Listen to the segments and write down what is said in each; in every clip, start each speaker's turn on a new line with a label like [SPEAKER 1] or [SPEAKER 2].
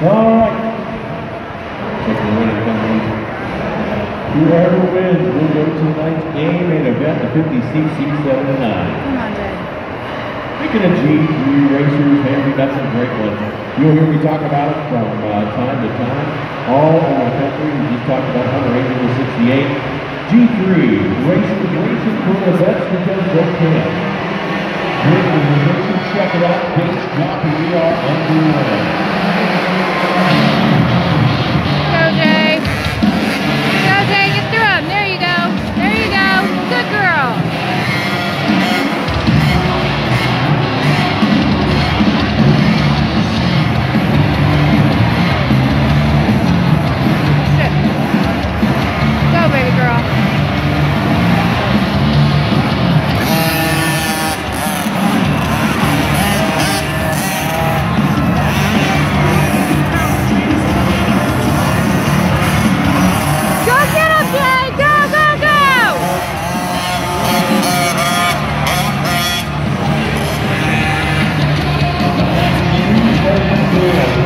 [SPEAKER 1] All right. Whoever wins will go to tonight's game and event, the 50cc 79.
[SPEAKER 2] Come on, Jay.
[SPEAKER 1] Speaking of G3 racers, man, we got some great ones. You'll hear me talk about it from uh, time to time. All over the country, we just talked about Hunter Angel 68. G3, racing, racing for best because they can. Here is the check it out, Gates drop, we are underway.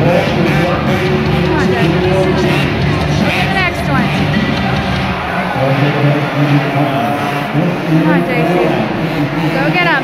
[SPEAKER 2] Come on, JC. Go get him.